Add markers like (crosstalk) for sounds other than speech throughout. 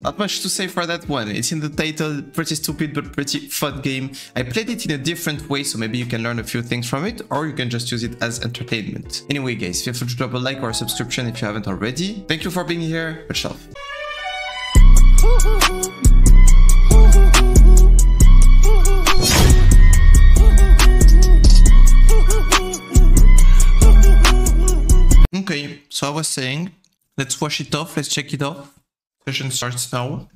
Not much to say for that one. It's in the title, pretty stupid but pretty fun game. I played it in a different way, so maybe you can learn a few things from it, or you can just use it as entertainment. Anyway guys, feel free to drop a like or a subscription if you haven't already. Thank you for being here, much love. Okay, so I was saying, let's wash it off, let's check it off. Session starts now.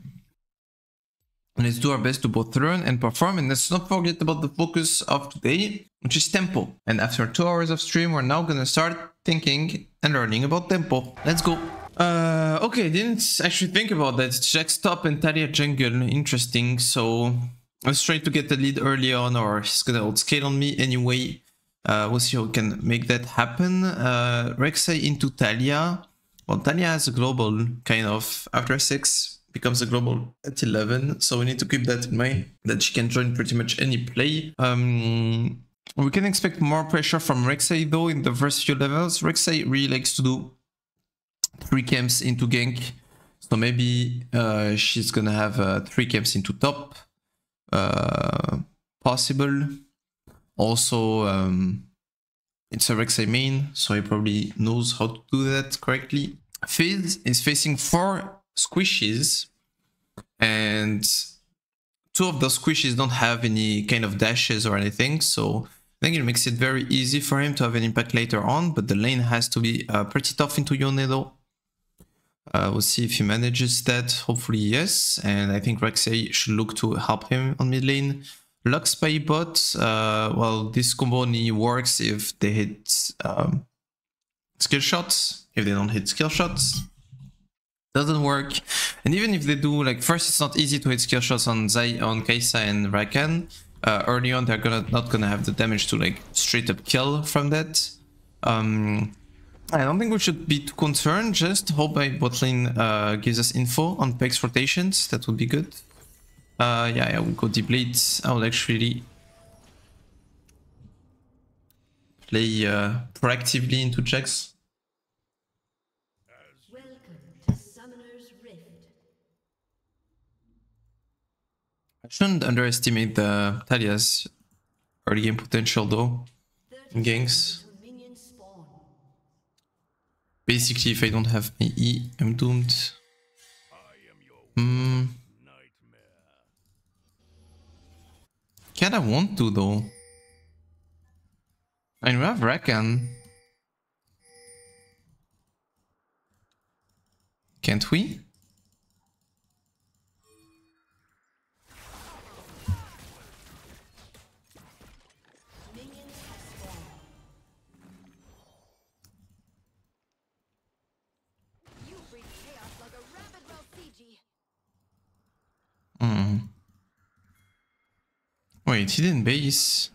Let's do our best to both learn and perform. And let's not forget about the focus of today, which is tempo. And after two hours of stream, we're now gonna start thinking and learning about tempo. Let's go. Uh, okay, didn't actually think about that. Jax top and Taliyah jungle. Interesting. So let's try to get the lead early on, or he's gonna outscale on me anyway. Uh, we'll see how we can make that happen. Uh, Rek'Sai into Taliyah. Taliyah has a global, kind of. After 6, becomes a global at 11. So we need to keep that in mind, that she can join pretty much any play. Um, we can expect more pressure from Rek'Sai though in the first few levels. Rek'Sai really likes to do 3 camps into gank. So maybe uh, she's gonna have uh, 3 camps into top. Uh, possible. Also, um, it's a Rek'Sai main, so he probably knows how to do that correctly. Fizz is facing four squishes, and two of those squishes don't have any kind of dashes or anything, so I think it makes it very easy for him to have an impact later on, but the lane has to be uh, pretty tough into Yone though. Uh, we'll see if he manages that, hopefully yes, and I think Rek'Sai should look to help him on mid lane. Lux bot, uh, well, this combo only works if they hit um, skill shots. If they don't hit skill shots, doesn't work. And even if they do, like, first it's not easy to hit skill shots on Zai, on Kai'Sa and Rakan. Uh, early on, they're gonna not gonna have the damage to like straight up kill from that. Um, I don't think we should be too concerned. Just hope my bot lane uh, gives us info on Peg's rotations. That would be good. Uh, yeah, yeah, we go deep lead. I will actually play uh, proactively into Jax. I shouldn't underestimate the Taliyah's early game potential though. 30 Ganks. Basically, if I don't have my E, I'm doomed. Hmm. Kinda want to though. I have Rakan. Can't we? Wait, he didn't base.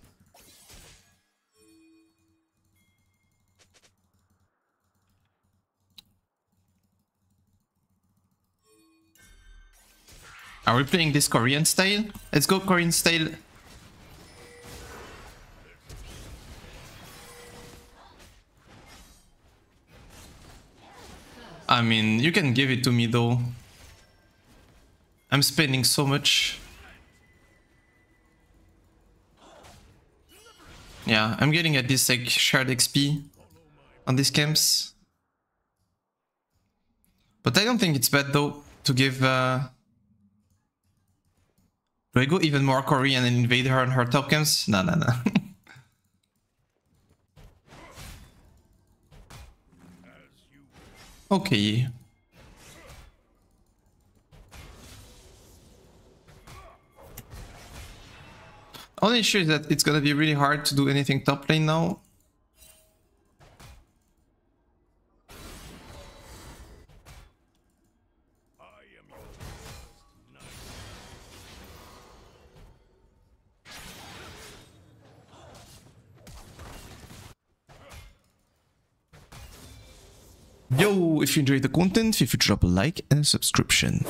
Are we playing this Korean style? Let's go Korean style. I mean, you can give it to me though. I'm spending so much. Yeah, I'm getting at this like shared XP on these camps. But I don't think it's bad though to give uh Do I go even more Korean and invade her on her top camps? No no no. (laughs) okay. Only issue is that it's gonna be really hard to do anything top lane now. Yo, if you enjoyed the content, feel free to drop a like and a subscription.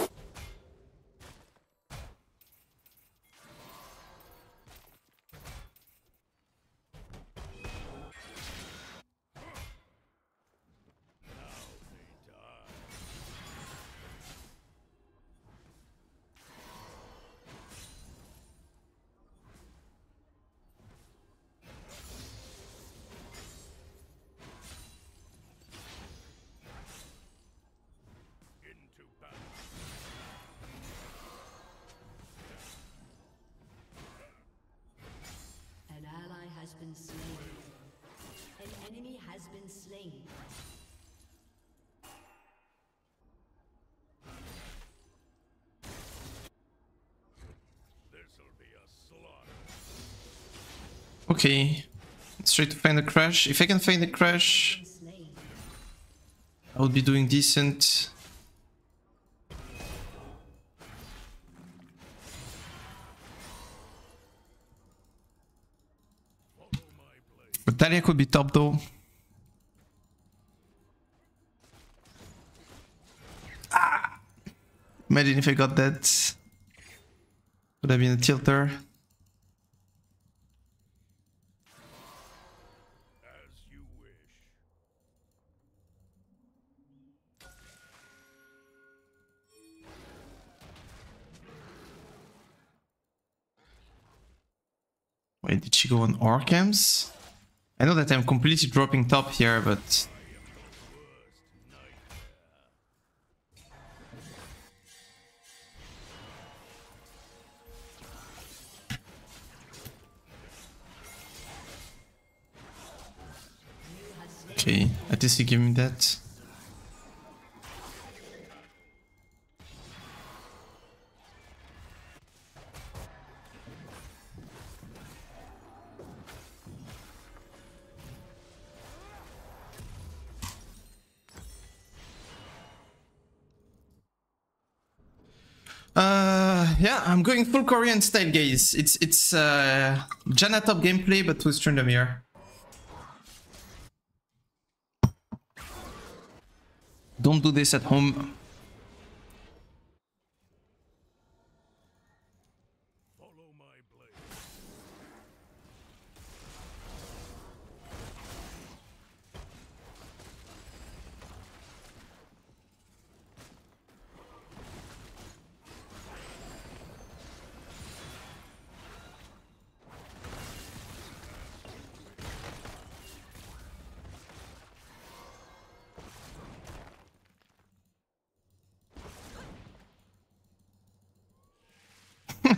Okay. Let's try to find a crash. If I can find a crash, I will be doing decent. But Taliyah could be top though. Ah! Imagine if I got that. Would have been a tilter. Go on Orcams? I know that I'm completely dropping top here, but... Okay, at least he gave me that. Full Korean style, guys. It's it's uh, Janna top gameplay, but with Tryndamere. Don't do this at home.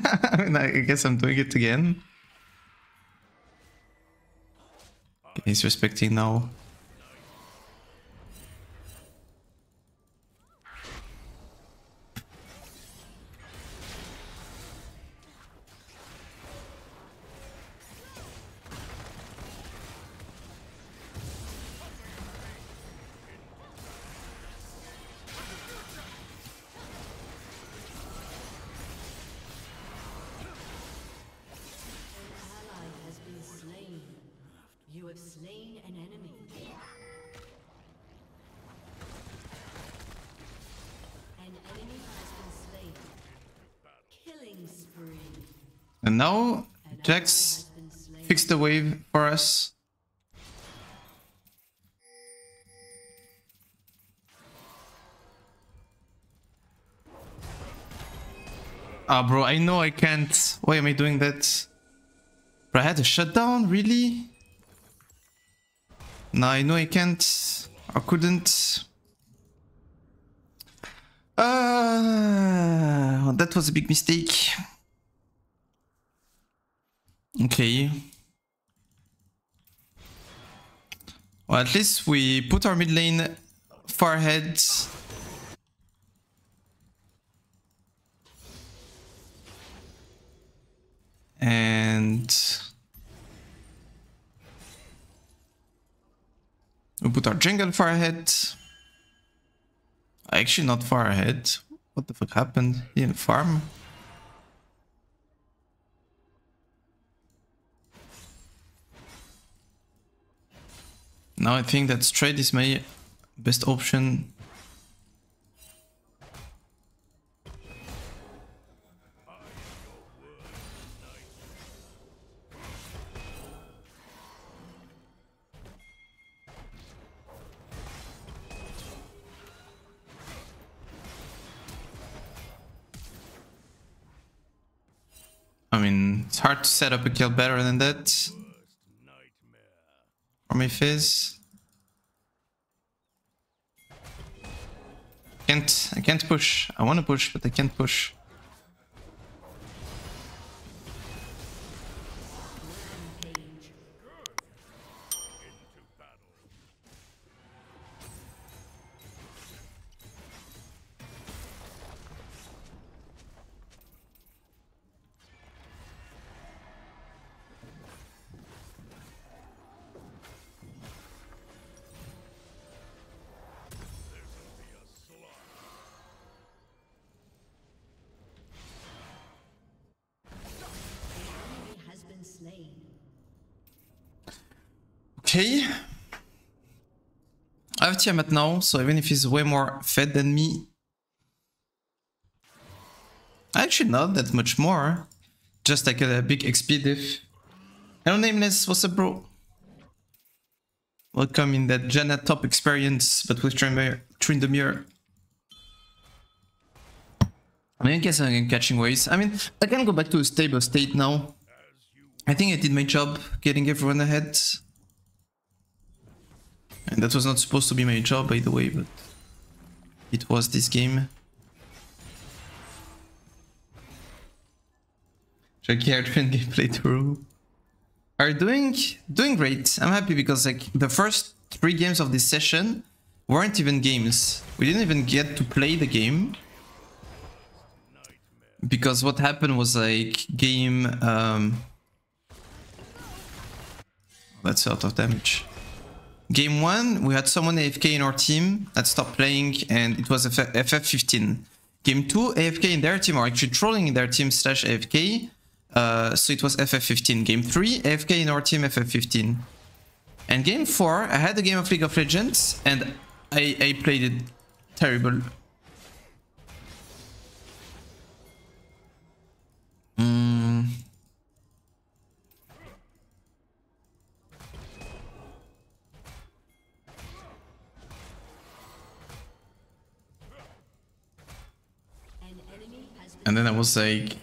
(laughs) I mean, I guess I'm doing it again. Okay, he's respecting now. Fixed the wave for us. Ah, bro, I know I can't. Why am I doing that? I had a shutdown? Really? No, I know I can't. I couldn't. Uh, that was a big mistake. Okay. Well, at least we put our mid lane far ahead. And we put our jungle far ahead. Actually, not far ahead. What the fuck happened? He didn't farm. Now I think that straight is my best option. I mean, it's hard to set up a kill better than that. For my Fizz. Can't, I can't push. I want to push, but I can't push. Okay. I have Tiamat now, so even if he's way more fed than me. Actually, not that much more. Just like a, big XP diff. Hello, Nameless. What's up, bro? Welcome in that Janna top experience, but with Tryndamere. I mean, I guess I'm catching waves. I mean, I can go back to a stable state now. I think I did my job getting everyone ahead. And that was not supposed to be my job, by the way, but it was this game. Jackie Hardman (laughs) gameplay through. Are doing doing great. I'm happy because like the first three games of this session weren't even games. We didn't even get to play the game. Because what happened was like game um that's a lot of damage. Game 1, we had someone AFK in our team that stopped playing and it was FF15. Game 2, AFK in their team, or actually trolling in their team slash AFK, uh, so it was FF15. Game 3, AFK in our team, FF15. And game 4, I had a game of League of Legends and I, I played it terrible. Mm. And then I was like.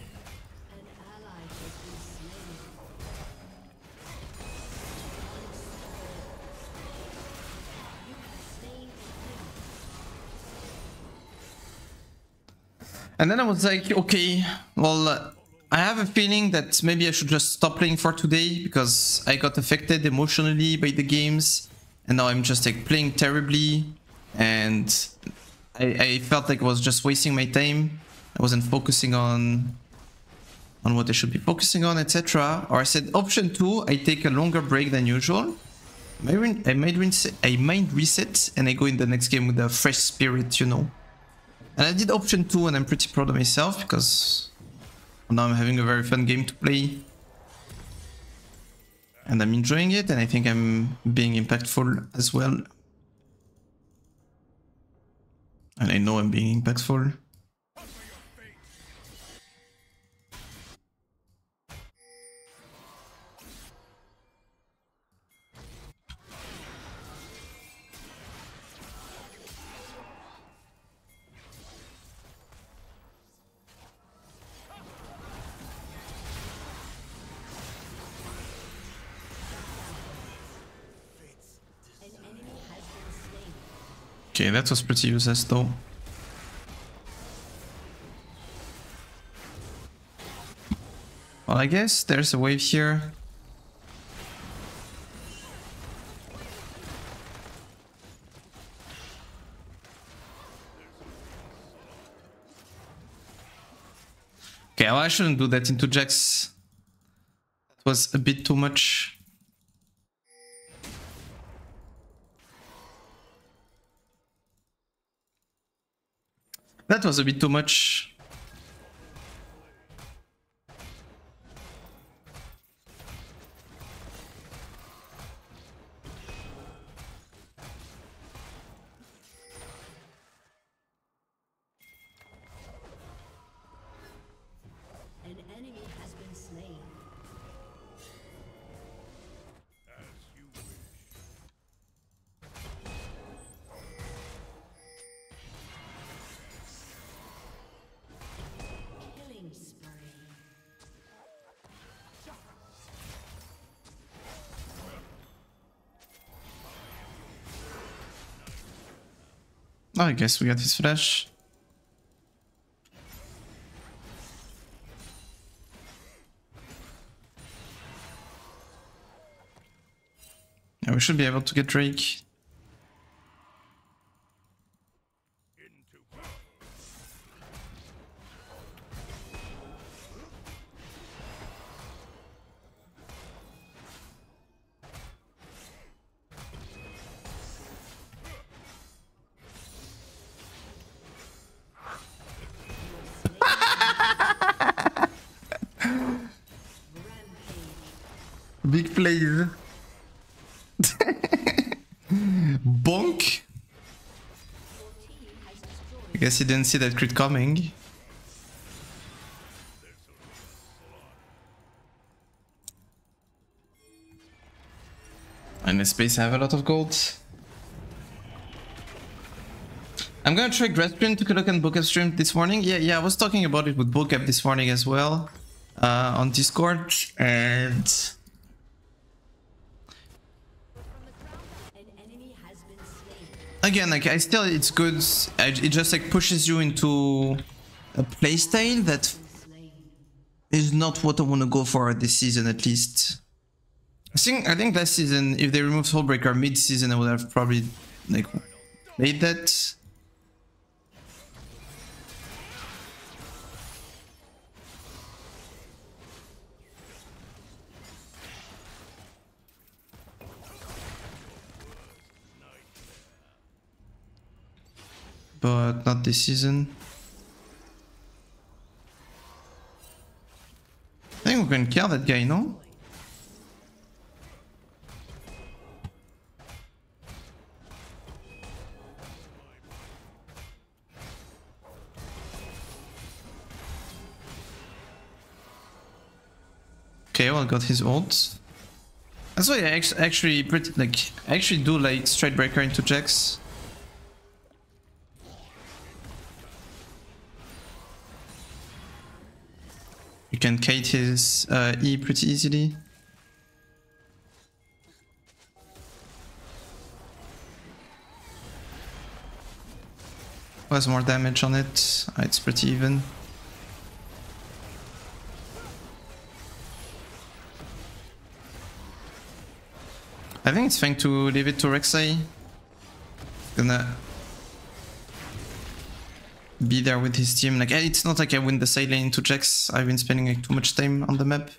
And then I was like, okay, well, I have a feeling that maybe I should just stop playing for today because I got affected emotionally by the games and now I'm just like playing terribly and I, I felt like I was just wasting my time. I wasn't focusing on on what I should be focusing on, etc. Or I said option two, I take a longer break than usual. I might, I might reset, I reset and I go in the next game with a fresh spirit, you know. And I did option 2 and I'm pretty proud of myself because now I'm having a very fun game to play. And I'm enjoying it and I think I'm being impactful as well. And I know I'm being impactful. Okay, that was pretty useless though. Well, I guess there's a wave here. Okay, well, I shouldn't do that into Jax. That was a bit too much. That was a bit too much? Oh, I guess we got his flash. Yeah, we should be able to get Drake. Big plays. Bonk! I guess he didn't see that crit coming. And the space have a lot of gold. I'm gonna try Grespin to look and book up stream this morning. Yeah, yeah, I was talking about it with book this morning as well uh, on Discord and again, like I still, it's good. It just like pushes you into a playstyle that is not what I want to go for this season, at least. I think I think last season, if they removed Soulbreaker mid-season, I would have probably like made that. But not this season. I think we can kill that guy, no? Okay, well, got his ult. That's why I actually pretty like actually do like Stridebreaker into Jax. Can kite his uh, E pretty easily. Has more damage on it? Ah, it's pretty even. I think it's fine to leave it to Rek'Sai. Gonna be there with his team. Like, it's not like I win the side lane to Jax. I've been spending like too much time on the map.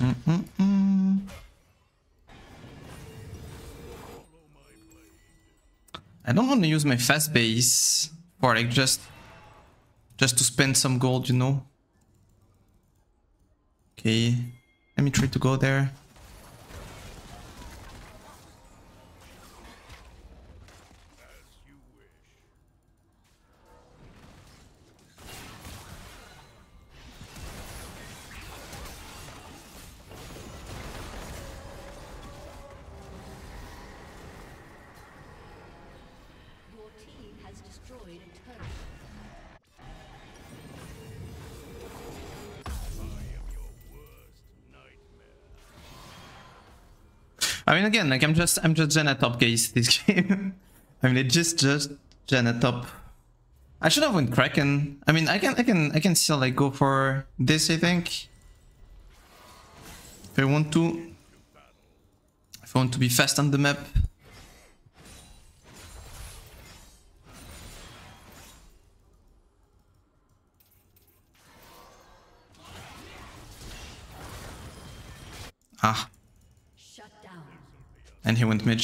Mm-mm-mm. I don't want to use my fast base for like just just to spend some gold, you know. Okay, let me try to go there. Mean, again, like I'm just I'm just Janna top guys this (laughs) game. I mean, it's just just Janna top. I should have went Kraken. I mean, I can I can I can still like go for this. I think if I want to. If I want to be fast on the map. And he went mid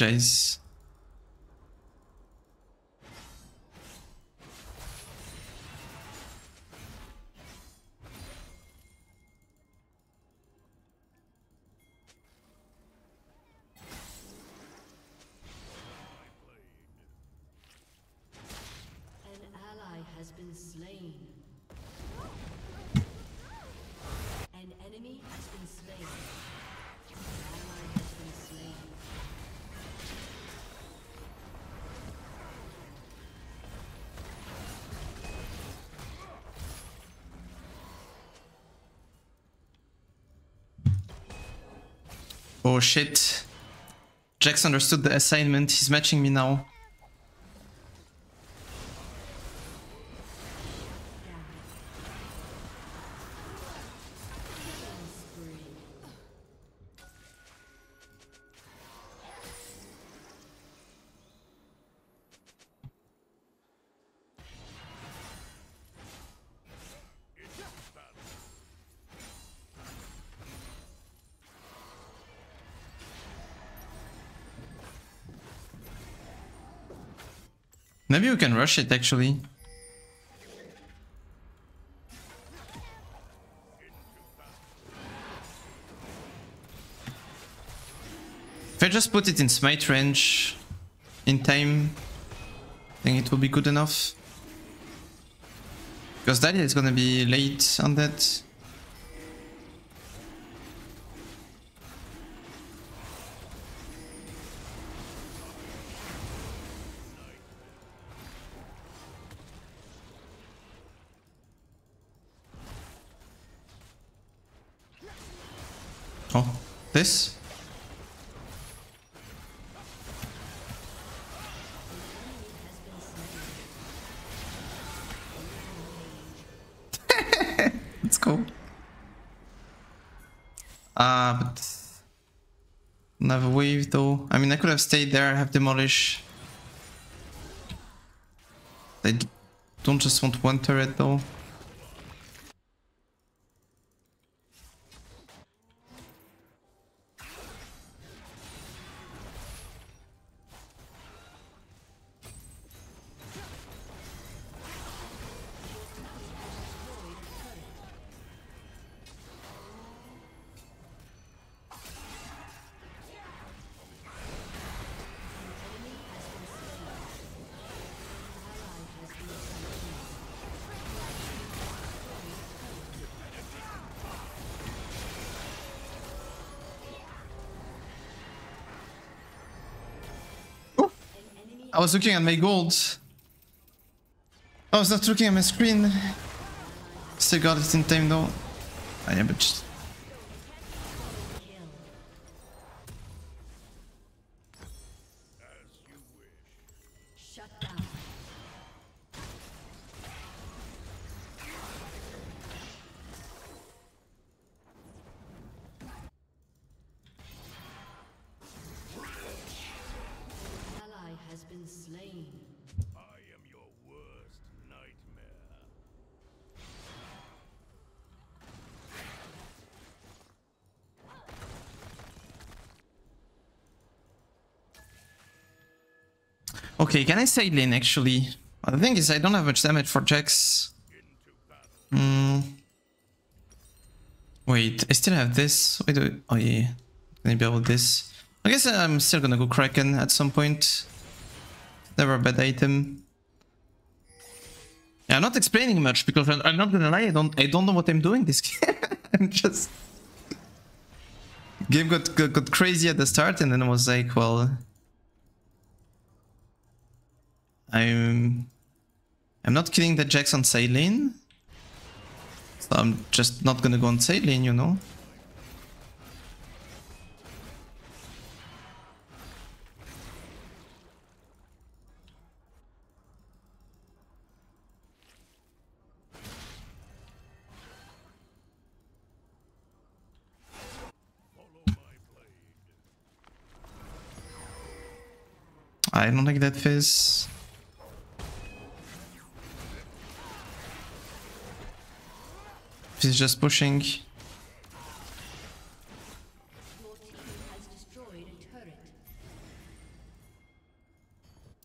shit. Jax understood the assignment. He's matching me now. Maybe we can rush it actually. If I just put it in smite range in time, I think it will be good enough. Because Taliyah is gonna be late on that. Have stayed there, I have demolish. I d- don't just want one turret though. Was looking at my gold. I was not looking at my screen. Still got it in time though. Ah, yeah, but just... Okay, can I say lane actually? The thing is, I don't have much damage for Jax. Hmm. Wait, I still have this. Wait. Oh yeah, can I able this? I guess I'm still gonna go Kraken at some point. Never a bad item. Yeah, I'm not explaining much because I'm, I'm not gonna lie. I don't. I don't know what I'm doing this (laughs) game. I'm just. Game got, got got crazy at the start, and then I was like, well, I'm I'm not killing the Jax on side lane. So I'm just not gonna go on side lane, you know? I don't like that He's just pushing.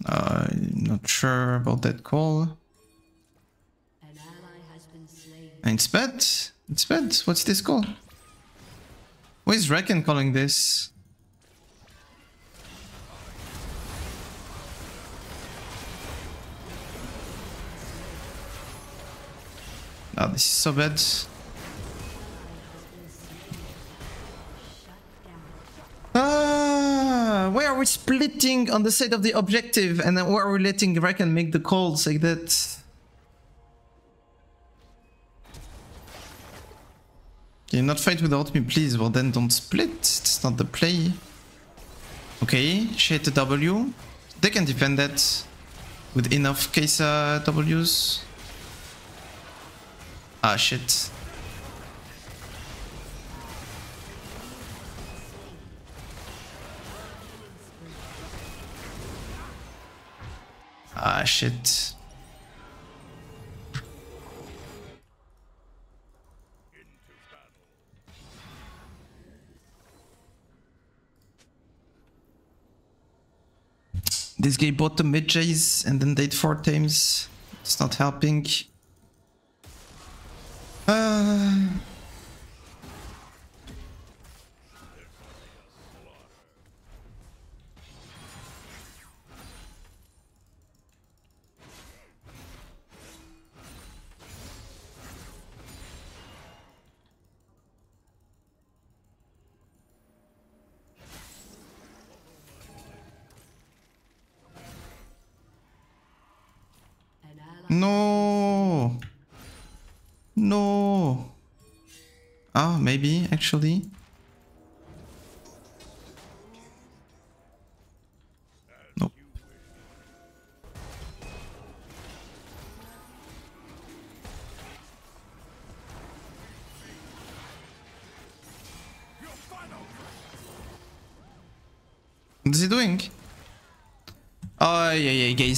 Uh, I'm not sure about that call. It's bad. It's bad. What's this call? Why is Rakan calling this? Oh, this is so bad. Ah, why are we splitting on the side of the objective and then why are we letting Rakan make the calls like that? Can you not fight without me, please? Well, then don't split. It's not the play. Okay, hit the W. They can defend that with enough Kai'Sa Ws. Ah, shit. Ah, shit. This guy bought the Mejai's and then died four times. It's not helping.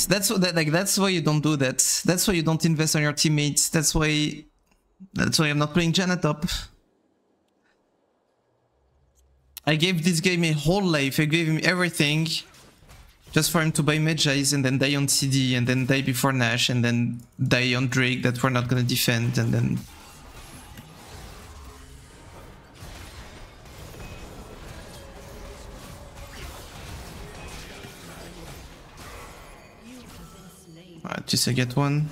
That's that like. That's why you don't do that. That's why you don't invest on your teammates. That's why. That's why I'm not playing Janna top. I gave this game a whole life. I gave him everything, just for him to buy Mejai's and then die on CD and then die before Nash and then die on Drake that we're not gonna defend and then. Just I get one.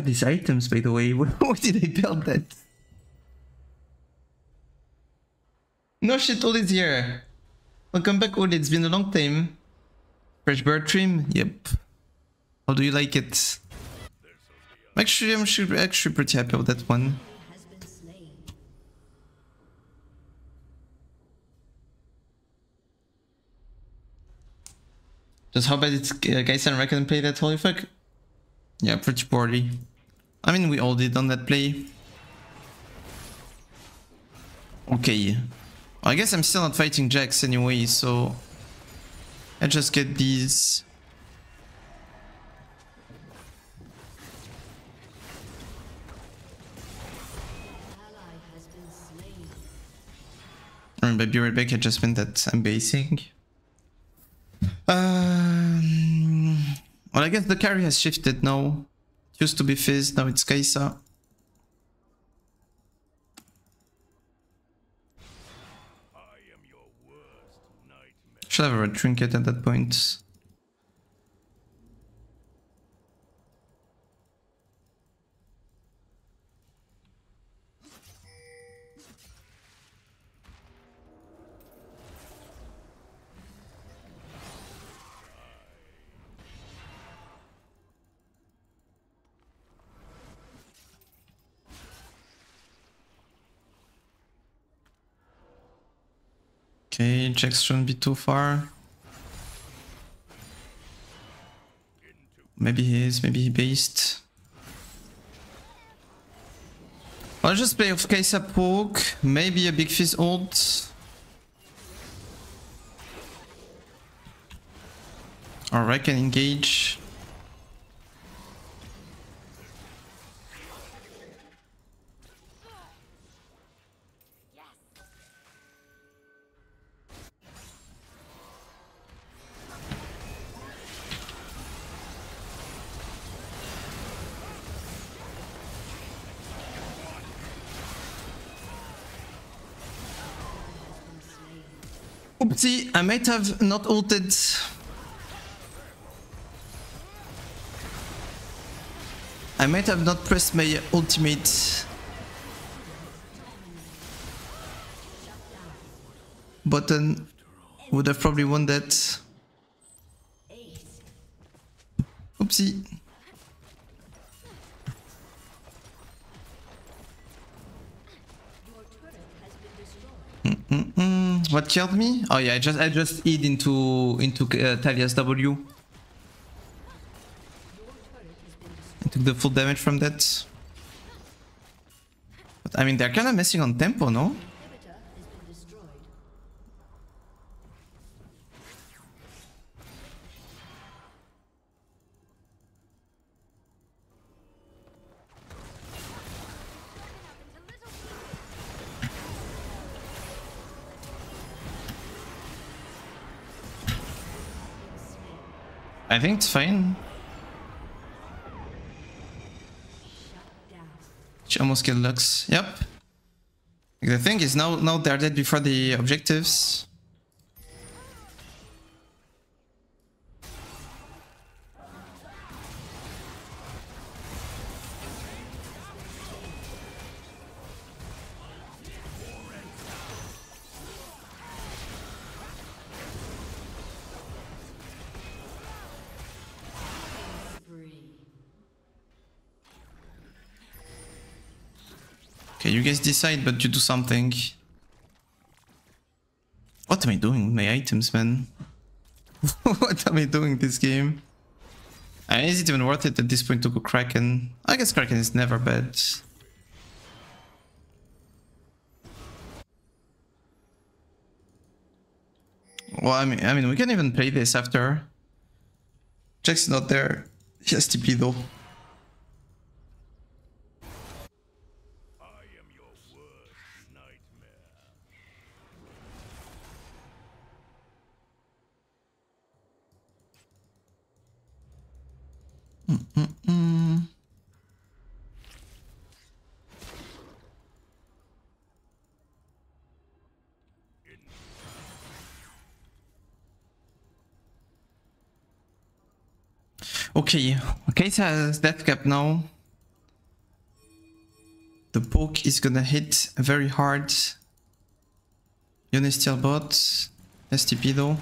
Are these items, by the way? (laughs) Why did I build that? No shit, all is here. Welcome back, all. It's been a long time. Fresh bird trim? Yep. How do you like it? Actually, I'm actually, pretty happy with that one. Just how bad it's uh, guys and Rakan play that holy fuck? Yeah, pretty poorly. I mean, we all did on that play. Okay. I guess I'm still not fighting Jax anyway, so... I just get these. And by be right back, I just meant that I'm basing. Um, well, I guess the carry has shifted now. Used to be Fizz, now it's Kaisa. Should have a red trinket at that point. Okay, Jax shouldn't be too far. Maybe he is, maybe he based. I'll just play off Kaisa poke, maybe a big fizz ult. Or I can engage. I might have not ulted. I might have not pressed my ultimate button. Would have probably won that. Oopsie. Your turret has been destroyed. Mm-mm. What killed me? Oh yeah, I just I just eat into into uh, Taliyah's W. I took the full damage from that. But I mean, they're kind of messing on tempo, no? Think it's fine. Down. almost killed Lux. Yep. The thing is now now they're dead before the objectives. Decide, but you do something. What am I doing with my items, man? (laughs) what am I doing this game? Uh, is it even worth it at this point to go Kraken? I guess Kraken is never bad. Well, I mean, I mean, we can even play this after. Jax not there. He has TP though. I am your worst nightmare. Okay, Kate has death cap now. The poke is gonna hit very hard. Yone bot. STP though.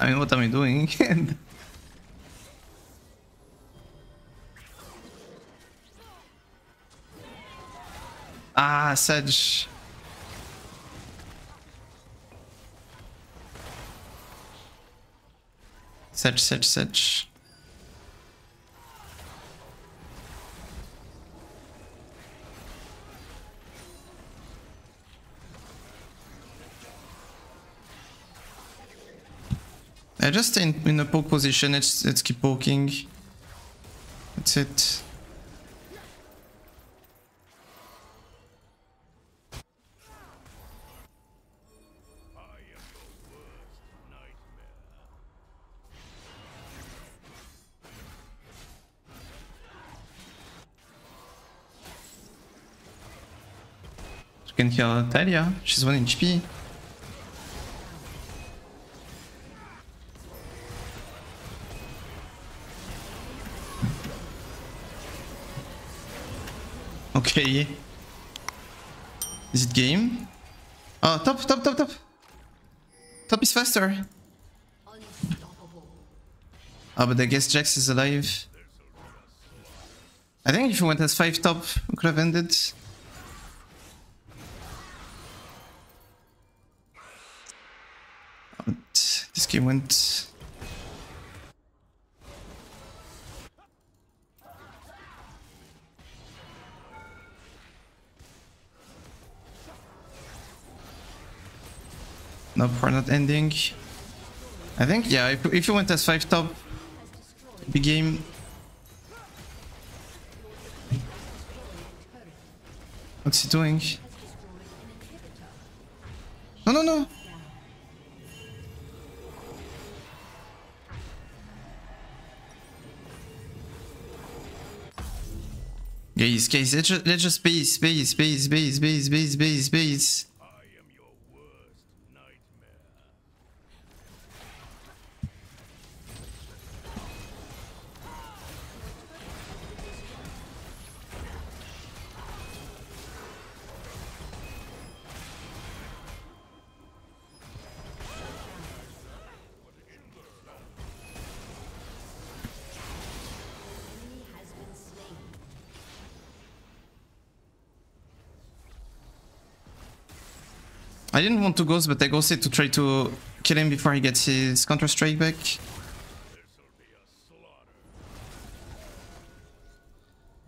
I mean, what am I doing? (laughs) ah, Sedge. Sedge, Sedge, Sedge. I just stay in, in a poke position, let's, let's keep poking. That's it. Can heal Taliyah, she's 1 HP. Okay. Is it game? Oh, top, top, top, top. Top is faster. Oh, but I guess Jax is alive. I think if we went as 5 top, we could have ended. Went. Nope, we're not ending. I think, yeah, if, if you went as 5 top, big game. What's he doing? Guys, let's just, let's just base, base, base, base, base, base, base, base. I didn't want to ghost, but I ghosted to try to kill him before he gets his counter strike back.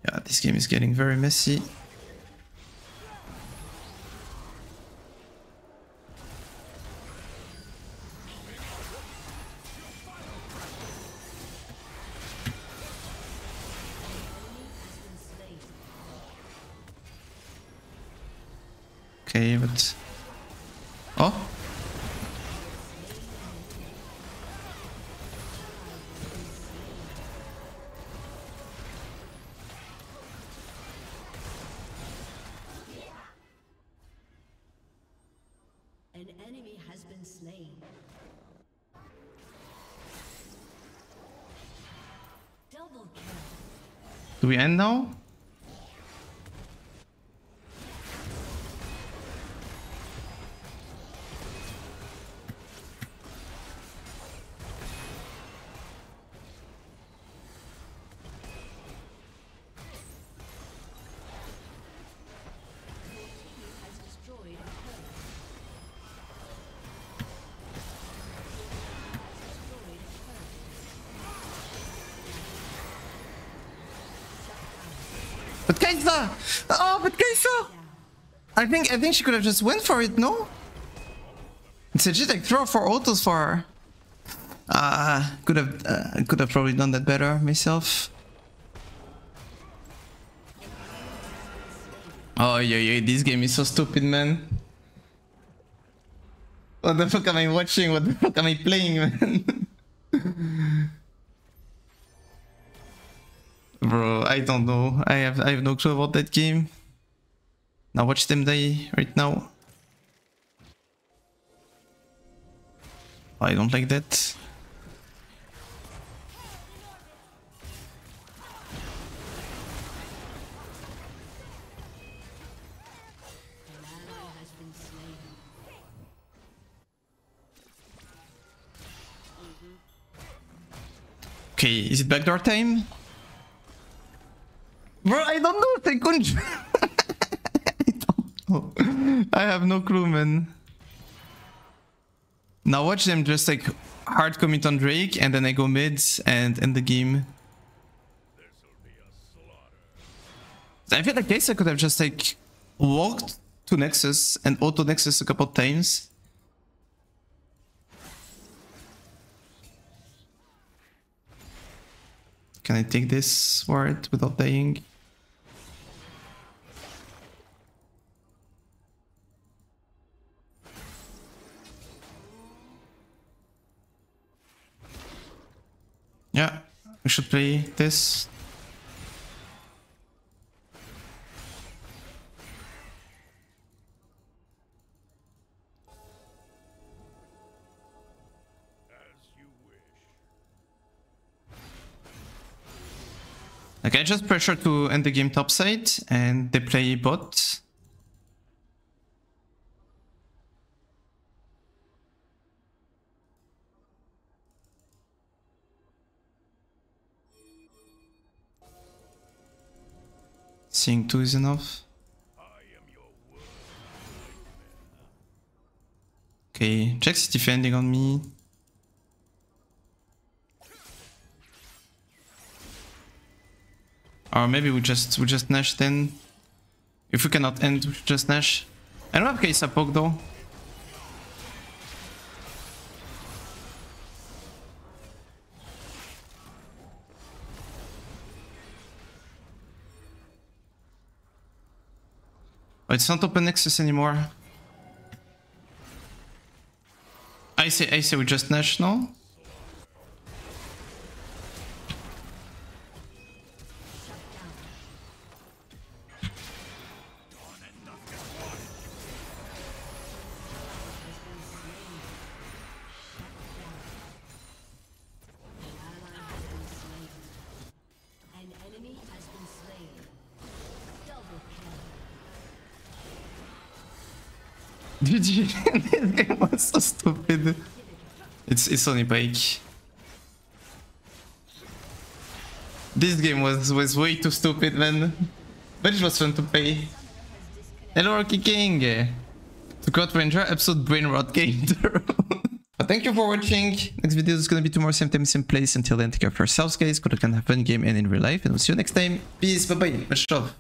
Yeah, this game is getting very messy. We end now? But Kai'Sa! I think I think she could have just went for it, no? It's legit like throw four autos for her. Uh, could have uh, could have probably done that better myself. Oh yeah yeah, this game is so stupid, man. What the fuck am I watching? What the fuck am I playing, (laughs) man? Bro, I don't know. I have I have no clue about that game. Now watch them die right now. I don't like that. Okay, is it backdoor time? Bro, I don't know. They couldn't. (laughs) (laughs) I have no clue, man. Now watch them just like hard commit on Drake, and then I go mid and end the game. I feel like Kai'Sa could have just like walked to Nexus and auto Nexus a couple times. Can I take this ward without dying? We should play this. As you wish. Like I just pressure to end the game topside and they play bot. Seeing two is enough. Okay, Jax is defending on me. Or maybe we just we just Nash then. If we cannot end, we just Nash. I don't have Kai'Sa poke though. Oh, it's not open Nexus anymore. I say I say we just Nash It's only. This game was was way too stupid, man. But it was fun to play. Hello, Rocky King. To God Ranger, episode brain rot game. but (laughs) thank you for watching. Next video is gonna be tomorrow, same time, same place. Until then, take care of yourselves, guys. Good luck and have fun game and in real life. And we'll see you next time. Peace. Bye bye. Much love.